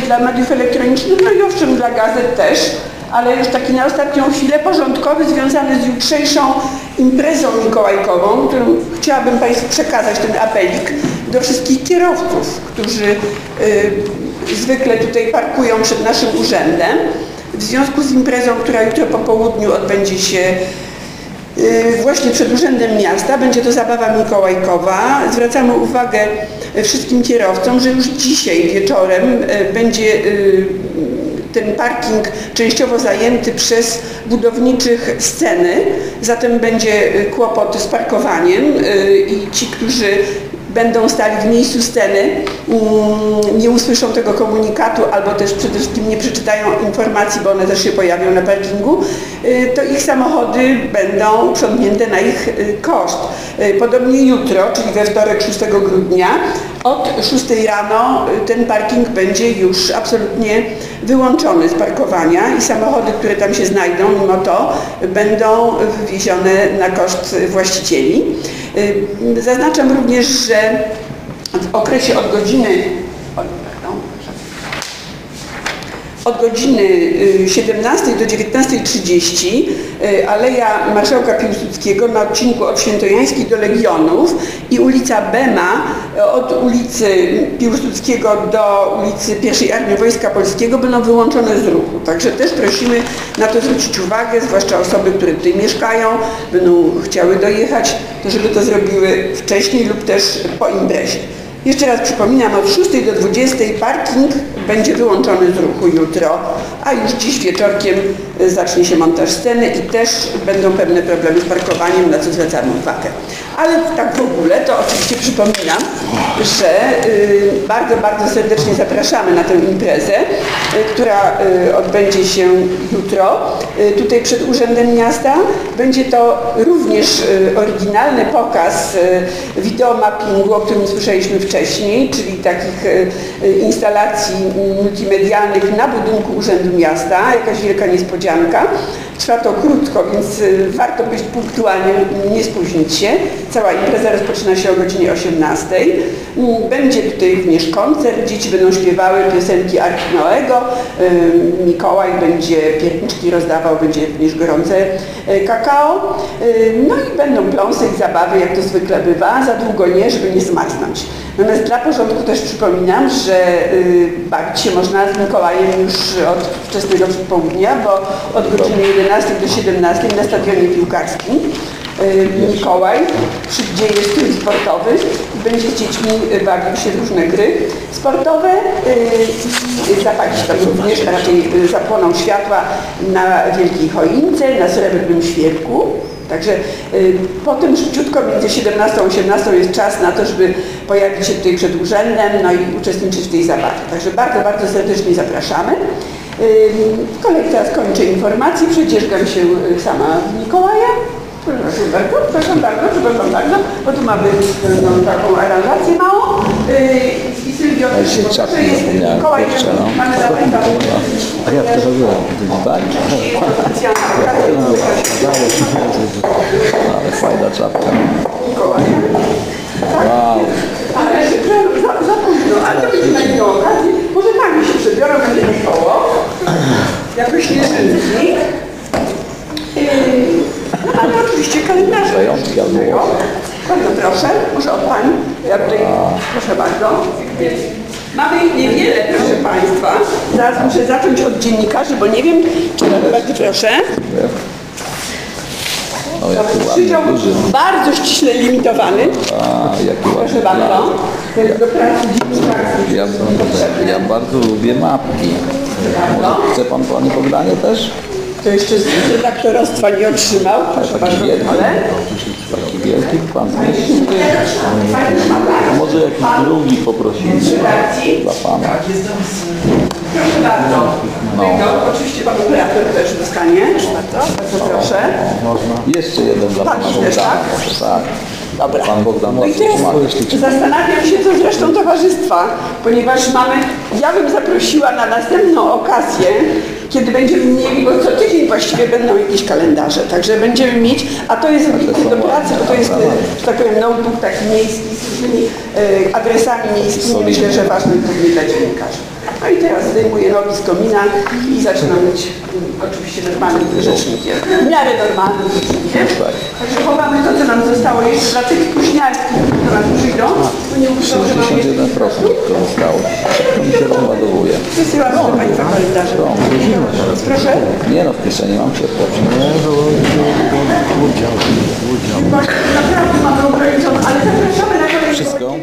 dla mediów elektronicznych, no i owszem dla gazet też, ale już taki na ostatnią chwilę porządkowy związany z jutrzejszą imprezą mikołajkową, którą chciałabym Państwu przekazać ten apelik do wszystkich kierowców, którzy y, zwykle tutaj parkują przed naszym urzędem. W związku z imprezą, która jutro po południu odbędzie się y, właśnie przed Urzędem Miasta, będzie to zabawa mikołajkowa. Zwracamy uwagę wszystkim kierowcom, że już dzisiaj wieczorem y, będzie y, ten parking częściowo zajęty przez budowniczych sceny, zatem będzie kłopot z parkowaniem i ci, którzy będą stali w miejscu sceny, mm, nie usłyszą tego komunikatu albo też przede wszystkim nie przeczytają informacji, bo one też się pojawią na parkingu, y, to ich samochody będą uprzątnięte na ich y, koszt. Y, Podobnie jutro, czyli we wtorek 6 grudnia, od 6 rano ten parking będzie już absolutnie wyłączony z parkowania i samochody, które tam się znajdą, mimo to będą wywiezione na koszt właścicieli. Zaznaczam również, że w okresie od godziny od godziny y, 17 do 19.30 y, Aleja Marszałka Piłsudskiego na odcinku od Świętojańskiej do Legionów i ulica Bema y, od ulicy Piłsudskiego do ulicy Pierwszej Armii Wojska Polskiego będą wyłączone z ruchu. Także też prosimy na to zwrócić uwagę, zwłaszcza osoby, które tutaj mieszkają, będą chciały dojechać, to żeby to zrobiły wcześniej lub też po imprezie. Jeszcze raz przypominam, od 6 do 20 parking będzie wyłączony z ruchu jutro, a już dziś wieczorkiem y, zacznie się montaż sceny i też będą pewne problemy z parkowaniem, na co zwracamy uwagę. Ale tak w ogóle to oczywiście przypominam, że y, bardzo, bardzo serdecznie zapraszamy na tę imprezę, y, która y, odbędzie się jutro tutaj przed Urzędem Miasta. Będzie to również oryginalny pokaz wideomappingu, o którym słyszeliśmy wcześniej, czyli takich instalacji multimedialnych na budynku Urzędu Miasta, jakaś wielka niespodzianka. Trwa to krótko, więc y, warto być punktualnym, nie spóźnić się. Cała impreza rozpoczyna się o godzinie 18. Mm, Będzie tutaj również koncert, dzieci będą śpiewały piosenki Arki Noego, y, Mikołaj będzie pierniczki rozdawał, będzie również gorące y, kakao. No i będą pląsy i zabawy, jak to zwykle bywa, za długo nie, żeby nie zmarznąć. Natomiast dla porządku też przypominam, że bawić się można z Mikołajem już od wczesnego przedpołudnia, bo od godziny 11 do 17 na stadionie piłkarskim y, Mikołaj przyjdzie jest tryb sportowy i będzie z dziećmi bawił się różne gry sportowe y, i zapali się tam również, raczej zapłoną światła na wielkiej choince, na srebrnym świerku. Także y, potem szybciutko między 17 a 18 jest czas na to, żeby pojawić się tutaj przed urzędem, no i uczestniczyć w tej zabawie. Także bardzo, bardzo serdecznie zapraszamy. Y, kolej teraz kończę informację, przedzierzgam się y, sama w Mikołaja. Proszę bardzo, przepraszam bardzo, przepraszam bardzo, bo tu mamy no, taką aranżację małą. Ja się czapki zapomniałem, kurczę, no. A? Dbali? Jest to specjalna okazja, Ale fajna czapka. Mikołaj. Wow. Ale za, za późno, ale to będzie na inną okazję. Może nami się przebiorą, będzie wesoło. Jakoś nieszczęśliwi. Yy, no ale oczywiście kalendarze. Zajączki albo. Bardzo proszę, może od Pani. Ja tutaj, proszę bardzo. Mamy ich niewiele, proszę Państwa. Zaraz muszę zacząć od dziennikarzy, bo nie wiem, czy bardzo proszę. No jaki Przydział bardzo ściśle limitowany. A, jaki Proszę bardzo. To jest do pracy dziennikarskiej. Ja, ja bardzo lubię mapki. Może chce pan Panie Bogdanie też? To jeszcze z redaktorostwa nie otrzymał. Proszę bardzo, ale wielki pan. A może jakiś drugi poprosimy dla pana. Proszę bardzo. No. Tego, oczywiście pan operator też dostanie. Proszę bardzo. Bardzo proszę. Jeszcze jeden dla pana Bogdana. tak? Może tak. Dobra. Pan Bogdan No i teraz zastanawiam się, co z resztą towarzystwa, ponieważ mamy, ja bym zaprosiła na następną okazję, kiedy będziemy mieli, bo co tydzień właściwie będą jakieś kalendarze, także będziemy mieć, a to jest do pracy, bo to jest, że tak powiem, notebook taki miejski z różnymi e, adresami miejskimi, myślę, że ważny również dla dziennikarzy. No i teraz zdejmuję nogi z komina i zaczynam być mm, oczywiście normalnym rzecznikiem. W miarę normalnym rzecznikiem. Tak. Także chowamy to, co nam zostało jeszcze dla tych kuśniarskich, przyjdą, to nie muszą 61% to zostało. To mi się rozładowuje. Wysyłam do Proszę? Nie no, w kieszeni mam się odpocząć. Nie, udział. Naprawdę mamy ograniczone, ale zapraszamy na kolejny... Wszystko?